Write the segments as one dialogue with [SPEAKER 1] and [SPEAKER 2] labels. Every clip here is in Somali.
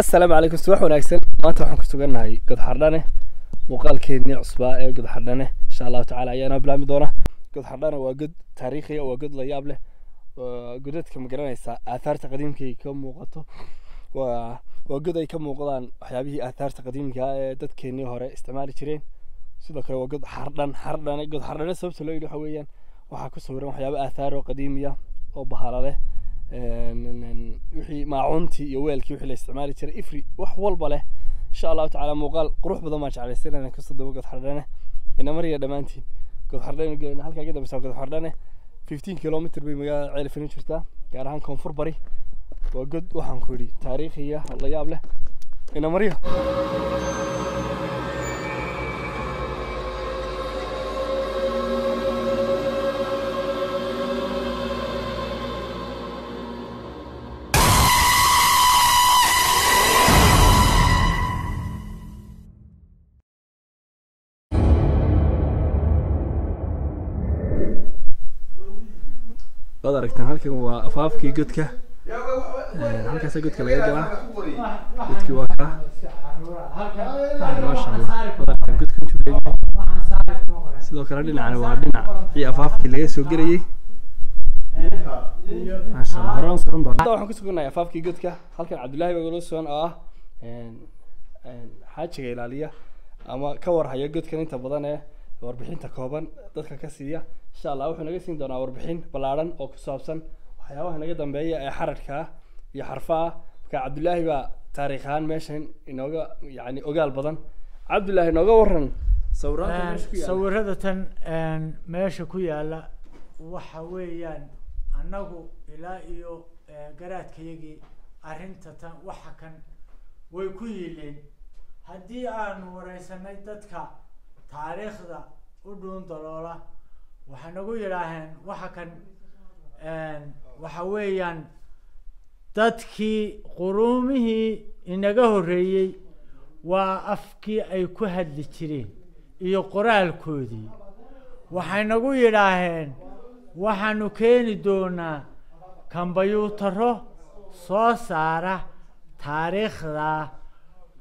[SPEAKER 1] assalaamu calaykum subax wanaagsan. Maanta waxaan ku sugannahay godxardhane muuqaalkeennii cusbaa ee godxardhane insha allahu tacala ayaa inoo bilaabmi doona godxardhane waa god taariikhiya waa god la yaab leh godadka ma garanaysaa aathaarta qadiimka ka muuqato? Waa waa god ay ka muuqdaan waxyaabihii aathaarta qadiimka ah ee dadkeennii hore isticmaali jireen. Sidoo kale waa god xardhan xardhane god xardhane sababta loo yidhi waxa weeyaan. Waxaa ku sawiran waxyaabo aathaar oo qadiimiya oo bahala leh wixii maacuuntii iyo weelkii wixii la isticmaali jiray ifri wax walba leh insha allahu tacaala muuqaal qurux badan baan jeclaysan inaan kasoo dabo godxardhane ina mariya dhammaantiin godxardhane halkaa ka dambeysa godxardhane fifteen kilomitr bay magaalada ceelifin jirtaa gaar ahaan koonfur bari waa god waxaan ku yidhi taariikhiya la yaab leh ina mariya aragtaan halkan waa afaafkii godka. Halkaasa godka laga galaa godkii waa kaa maasha godka intuu leeyahay. Sidoo kale dhinacani waa dhinacii afaafkii laga soo gelayay waxaan ku sugannahay afaafkii godka. Halkan cabdullaahi baa golo sugan oo ah xaajiga ilaaliya ama ka warhaya godkan inta badan ee warbixinta kooban dadka ka siiya. Insha allah wuxuu naga siin doonaa warbixin ballaadhan oo ku saabsan waxyaabaha naga dambeeya ee xararka ah iyo xarfa ah marka cabdullaahi baa taariikh ahaan meeshan inooga yani ogaal badan. Cabdullaahi nooga waran sawiraanta meesha ku yaalla
[SPEAKER 2] sawirada tan meesha ku yaalla waxa weeyaan annagu ilaa iyo garaadkayagii arrinta tan waxa kan way ku yiileen haddii aanu wareysanay dadka taariikhda u dhuun daloola waxay nagu yidhaaheen waxa kan waxa weeyaan dadkii quruumihii inaga horreeyey waa afkii ay ku hadli jireen iyo qoraalkoodii. Waxay nagu yidhaaheen waxaanu keeni doonaa kambayuutaro soo saara taariikhda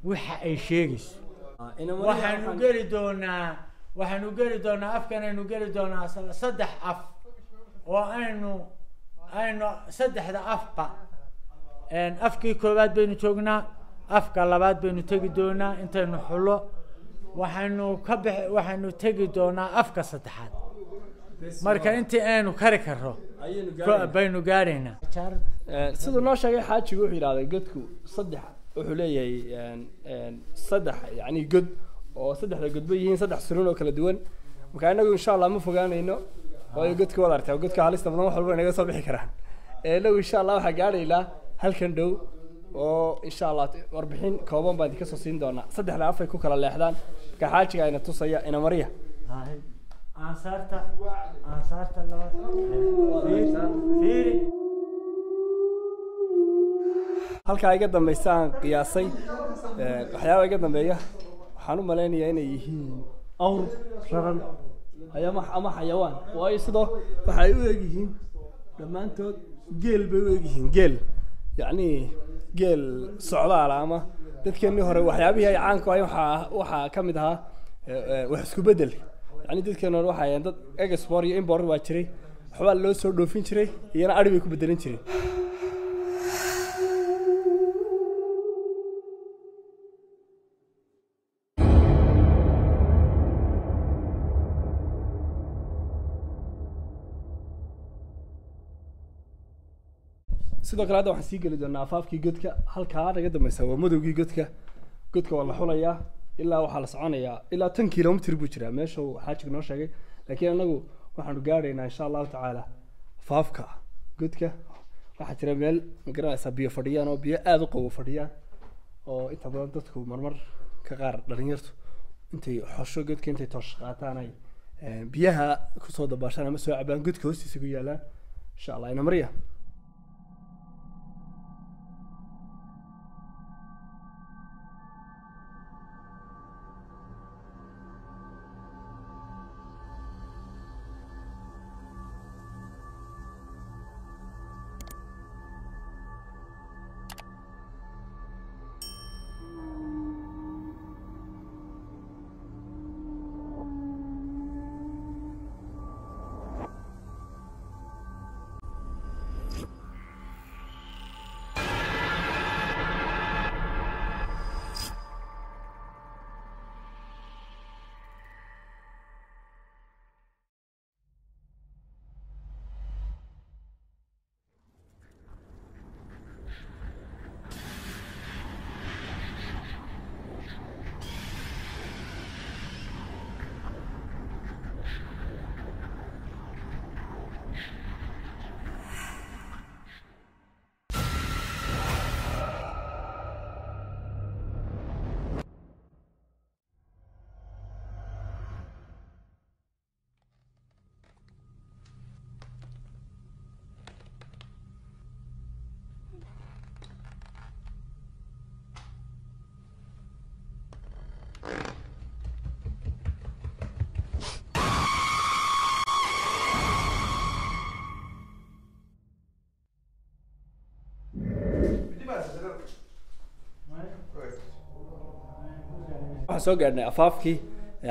[SPEAKER 2] waxa ay sheegayso waxaanu geli doonaa waxaanu geli doonaa afkan aynu geli doonaa saddex af. Oo aynu aynu saddexda afba afkii koowaad baynu joognaa afka labaad baynu tegi doonaa intaynu xulo waxaynu ka bix waxaynu tegi doonaa afka saddexaad. Marka intii aynu kari karro baynu gaadhaynaa
[SPEAKER 1] siduu noo sheegay xaajigu wuxuu yidhahday godku saddex wuxuu leeyahay saddex yani god oo saddexda godba yihiin saddex sunuun oo kala duwan. Marka inagu insha allah ma fogaanayno. Waayo godka waad aragtaa godka halista badan wax walba inaga soo bixi karaan. Inagu insha allah waxaa gaadhaynaa halkan dhow oo insha allah warbixin kooban baan idinka soo siin doonaa. Saddexda afay ku kala leexdaan. Marka xaajiga ayna tusaya ina mariya.
[SPEAKER 2] Aansaarta aansaarta laba
[SPEAKER 1] halkaa iga dambaysa aan qiyaasay waxyaaba iga dambeeya. Waxaan u malaynayaa inay yihiin awr raran ama xayawaan. Waayo sidoo waxa u egyihiin dhammaantood geel bay u egyihiin geel. Yacni geel socdaala ama dadkeennii hore waxyaabihii ay caanku ahayn waxaa ka mid ahaa wax isku bedel. Yacni dadkeenni hore waxay ahayn dad export iyo import waa jiray. Waxbaa loo soo dhoofin jiray iyana adhi bay ku bedelin jireen sidoo kale hadda waxaan sii geli doonaa afaafkii godka halkaa naga dambeysa waa madowgii godka. Godka waa la xulayaa ilaa waxaa la soconayaa ilaa tan kilomitr buu jiraa. Meesha uu xaajiga noo sheegay. Laakiin anagu waxaanu gaadhaynaa insha allahu tacaala afaafka godka. Waxaa jira meel ma garanaysaa biyo fadhiyaan oo biyo aada u qabow fadhiyaan oo inta badan dadku marmar ka qaar dhalinyartu intay xosho godka intay toosh qaataan ay biyaha ku soo dabaashaan ama soo cabaan godka hoostiisa ku yaalaan. Insha allah ina mariya waxaan soo gaadhnay afaafkii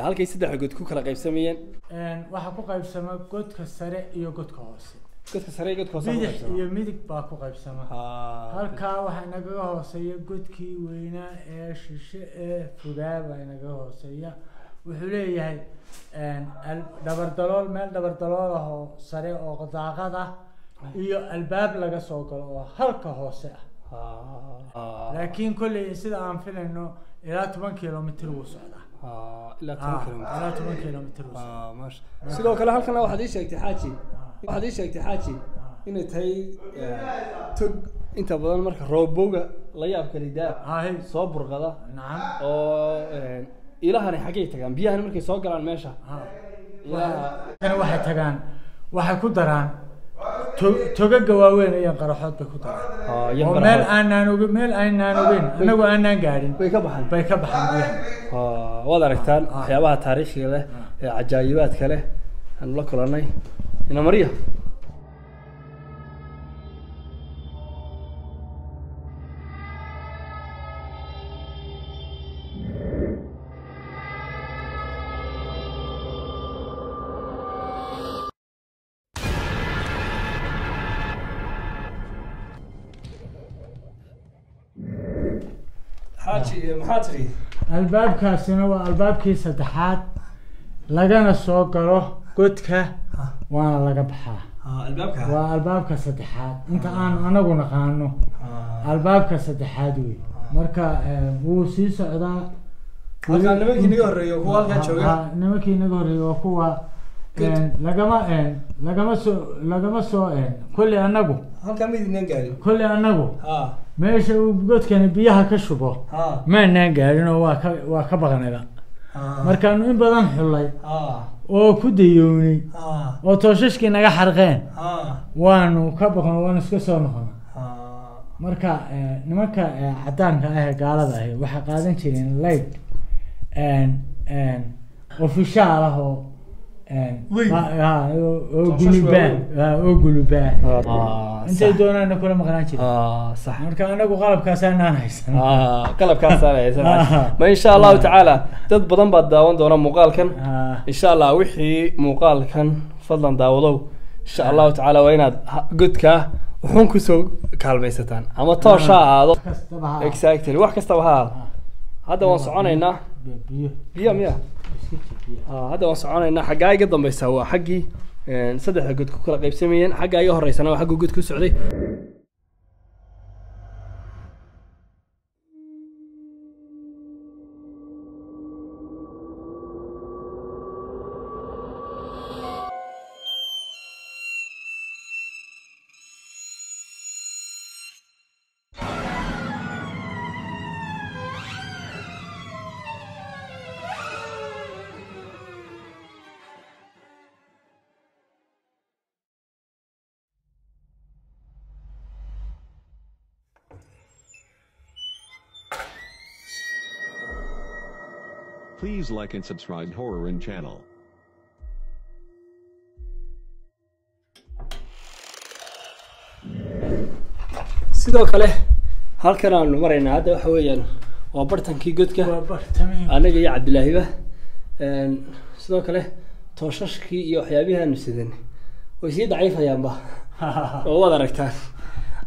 [SPEAKER 1] halkay saddexda god ku kala qaybsamayeen.
[SPEAKER 2] Een, waxaa ku qaybsama godka sare iyo godka hoose.
[SPEAKER 1] Godka sare iyo godka hoose
[SPEAKER 2] bidix iyo midig baa ku qaybsama.
[SPEAKER 1] Ah,
[SPEAKER 2] halkaa waxaa inagaga hooseeya godkii weynaa ee shishe ee fogaa baa inagaga hooseeya. Wuxuu leeyahay dabardalool meel dabardalool ah oo sare oo daaqad ah iyo albaab laga soo galo oo halka hoose ah.
[SPEAKER 1] Ah,
[SPEAKER 2] laakiin kolley sida aan filayno ilaa toban kilomitr wuu socdaa
[SPEAKER 1] ilaa toban kilomitir
[SPEAKER 2] ilaa toban kilomitr
[SPEAKER 1] sidoo kale halkana waxaad ii sheegtay xaaji waxaad ii sheegtay xaaji inay tahay tog inta badan marka roobowga la yaabka lidaa soo burqada oo ilahani xaggay tagaan biyahani markay soo galaan meesha
[SPEAKER 2] waxay tagaan waxay ku daraan togaga waaweyn iyo qaraxood bay ku daraan
[SPEAKER 1] Ah,
[SPEAKER 2] oo meel aanaan ogeyn meel aanaan ogeyn anagu aanaan gaadhin.
[SPEAKER 1] way ka baxaan.
[SPEAKER 2] Bay ka baxaan biyaha
[SPEAKER 1] Ah, waad aragtaan
[SPEAKER 2] Ah.
[SPEAKER 1] waxyaabaha taariikhiga leh ee cajaayibaadka leh aanu la kulannay ina mariya
[SPEAKER 2] albaabkaasina waa albaabkii saddexaad. Lagana soo galo godka waana laga baxaa.
[SPEAKER 1] Albaabka?
[SPEAKER 2] Waa albaabka saddexaad. Inta aan anagu naqaano albaabka saddexaad wey marka eh, wuu sii socdaa.
[SPEAKER 1] Nimankii naga horreeyay
[SPEAKER 2] waa kuwa lagama lagama soo lagama soo kolley anagu kolley anagu
[SPEAKER 1] ha.
[SPEAKER 2] Meesha uu godkani biyaha ka shubo.
[SPEAKER 1] Ha.
[SPEAKER 2] Maanaan gaadhin oo waa ka waa ka baqnayba markaanu in badan xullay
[SPEAKER 1] ha.
[SPEAKER 2] Oo ku dayownay oo tooshashkii naga xarqeen waanu ka baqno waanu iska soo noqono
[SPEAKER 1] ha.
[SPEAKER 2] Marka eh, nimanka eh, caddaanka ah ee gaalada ahi. Waxay qaadan jireen light ofishaal ah oo
[SPEAKER 1] Ah,
[SPEAKER 2] kula maqnaan
[SPEAKER 1] ah sax.
[SPEAKER 2] Marka anagu qalabkaasaanaan haysan
[SPEAKER 1] ah qalabkaasaan haysan
[SPEAKER 2] Ah.
[SPEAKER 1] ma insha allahu tacaala dad badan baad daawan doona muuqaalkan. Insha allah wixii muuqaalkan fadlan daawadow insha allahu tacaala waa inaad godkaa wuxuun ku soo kaalmaysataan. Ama toosh ha ahaado.
[SPEAKER 2] Kastaba ha
[SPEAKER 1] exactly wax kastaba ha ahaado. Hadda waan soconaynaa.
[SPEAKER 2] Biyo
[SPEAKER 1] miya Ah, hadda waan soconaynaa xaggaa iga dambeysa waa xaggii een, saddexda god ku kala qaybsamayeen. Xaggaa iga horeysana waa xagguu god ku socday
[SPEAKER 3] Please like and subscribe Horror in channel.
[SPEAKER 1] sidoo kale halkan aanu maraynaa hadda waxa weeyaan waa bartankii godka. Anaga iyo cabdilaahiba. Een, sidoo kale tooshashkii iyo waxyaabihii aanu sidan. Way sii daciifayaanba. Oo waad aragtaan.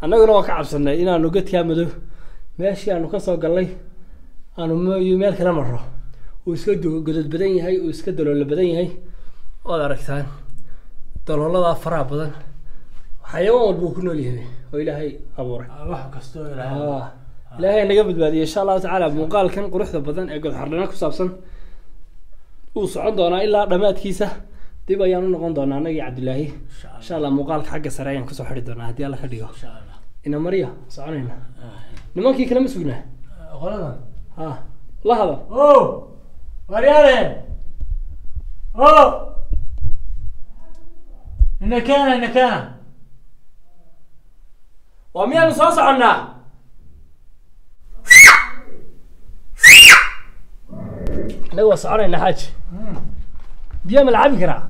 [SPEAKER 1] Annaguna waa ka cabsanay inaanu godkaa madow meeshii aanu ka soo gallay aanu meel kala marro uu iska godod badan yahay uu iska daloolo badan yahay. Waad aragtaan dalooladaa faraha badan xayawaan walba uu ku nool yahay oo ilaahay abuuray.
[SPEAKER 2] Kastoo ilaahay
[SPEAKER 1] Ah, naga badbaadiyey insha allahu tacaala muuqaalkan quruxda badan ee godxardhana ku saabsan wuu socon doonaa ilaa dhammaadkiisa. Dib ayaan u noqon doonaa anagii cabdilaahi.
[SPEAKER 2] Insha allah.
[SPEAKER 1] Muuqaalka xagga sare ayaan ku soo xidhi doonaa. Haddii alla ka dhigo. Ina mariya soconayna. Nimankii kale ma sugnaa? Ha la hado
[SPEAKER 2] o waryaadeen o inakeena inakeena
[SPEAKER 1] waa miyaanu soo soconnaa inaga waa soconaynaa xaaji. Biyaa ma la cabi karaa?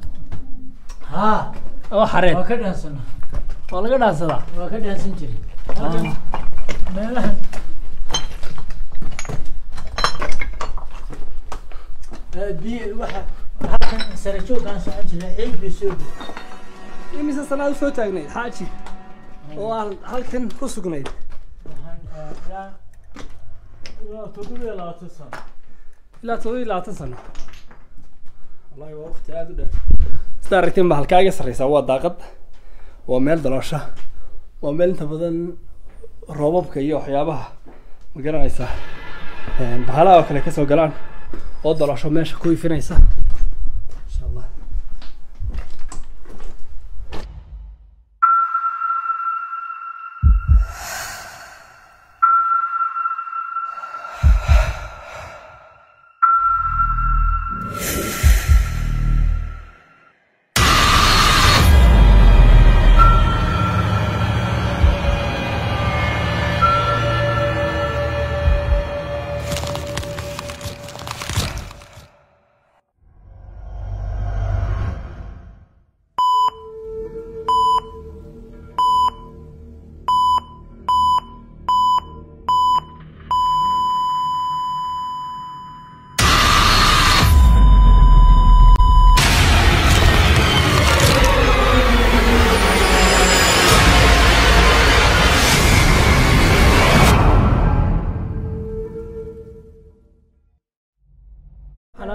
[SPEAKER 2] Ha!
[SPEAKER 1] Oo xareen.
[SPEAKER 2] Waa ka dhaansana
[SPEAKER 1] waa laga dhaansadaa?
[SPEAKER 2] Waa ka dhaansan jiray. Halkan meelahan biyo waxa halkan sare jooggaan socon jiray ciid bay soo degay
[SPEAKER 1] imise sanaad u soo taagnayd xaaji? Oo aan halkan ku sugnayd.
[SPEAKER 2] Waxaan eh, ilaa ilaa toddoba iyo labaatan sano.
[SPEAKER 1] Ilaa todoba iyo labaatan sano. Wallahi waa waqti aada u dheer. Sida aragtiin ba halkaa iga sarreysaa waa daaqad waa meel daloosha waa meel inta badan roobabka iyo waxyaabaha ma garanaysaa bahalaha oo kale ka soo galaan oo daloosho meesha ku ifinaysa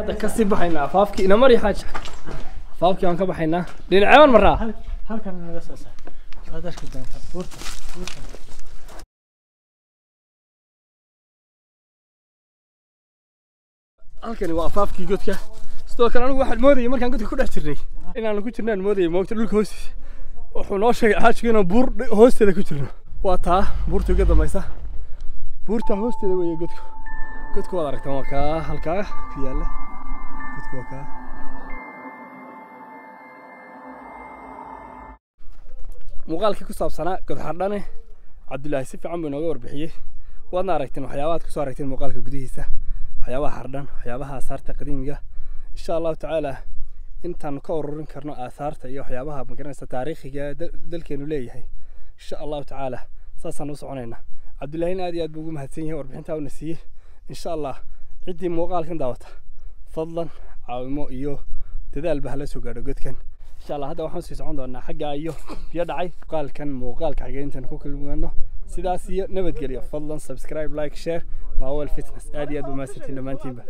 [SPEAKER 1] hadda ka sii baxaynaa afaafkii ina mari xaaja afaafkii waan ka baxaynaa. Dhinaceeban maraa
[SPEAKER 2] Hal- halkan naga soo saar waad arki doontaa buurta buurta.
[SPEAKER 1] Halkani waa afaafkii godka. Sidoo kale anigu waxaan moodayay markaan godka ku dhex jirnay. Inaan ku jirnaan moodayay moogta dhulka hoostiisa wuxuu noo sheegay xaajigu inaan buur hoosteeda ku jirno. Waa taa buurta uga dambaysa. Buurta hoosteeda weeye godku. Godku waad aragtaan waa kaa halkaa ku yaalla kaa muuqaalkii ku saabsanaa godxardhane cabdulaahi si fiican buu inooga warbixiyey. Waadna aragteen waxyaabaad ku soo aragteen muuqaalka gudihiisa waxyaabaha hardhan waxyaabaha aasaarta qadiimiga. Insha allahu tacaala intaan ka ururin karno aasaarta iyo waxyaabaha magaranaysa taariikhiga ee dal- dalkeenu leeyahay. Insha allahu tacaala saasaan u soconaynaa cabdullaahin aad iyo aad buu ugu mahadsan yahay warbixintaa una siiyey. Insha allah ciddii muuqaalkan daawata. Fadlan caawimo iyo dadaalba hala soo gaadho godkan. Insha allah hadda waxaan sii socon doonaa xaggaa iyo biyo dhacay muuqaalkan muuqaalka xigeentan ku kulmano sidaas iyo nabadgelyo fadlan subscribe like share waa wel fitness. Aad iyo aad buu mahadsantiin dhammaantiinba